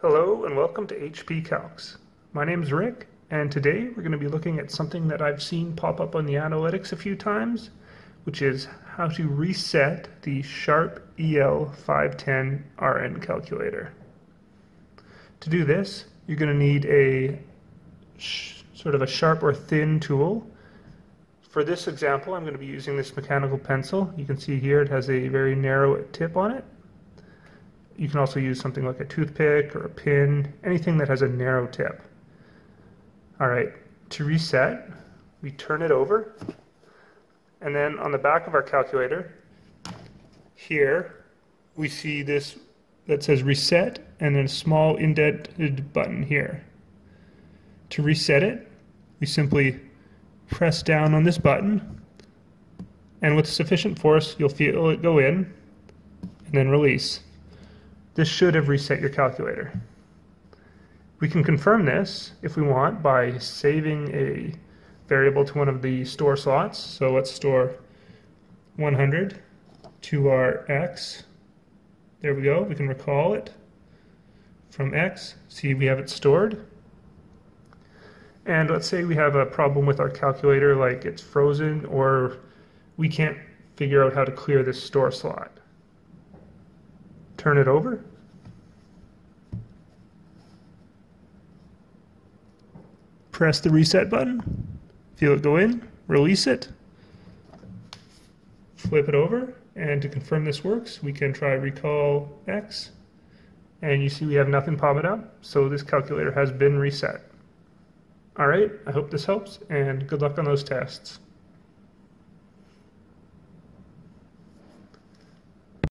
Hello and welcome to HD Calcs. My name is Rick and today we're going to be looking at something that I've seen pop up on the analytics a few times, which is how to reset the Sharp EL510 RN calculator. To do this, you're going to need a sort of a sharp or thin tool. For this example, I'm going to be using this mechanical pencil. You can see here it has a very narrow tip on it. You can also use something like a toothpick or a pin, anything that has a narrow tip. All right, to reset, we turn it over, and then on the back of our calculator, here, we see this that says reset and then a small indented button here. To reset it, we simply press down on this button, and with sufficient force, you'll feel it go in and then release. This should have reset your calculator. We can confirm this if we want by saving a variable to one of the store slots. So let's store 100 to our x. There we go. We can recall it from x. See, we have it stored. And let's say we have a problem with our calculator, like it's frozen or we can't figure out how to clear this store slot turn it over. Press the reset button, feel it go in, release it, flip it over, and to confirm this works, we can try recall X, and you see we have nothing popping up, so this calculator has been reset. Alright, I hope this helps, and good luck on those tests.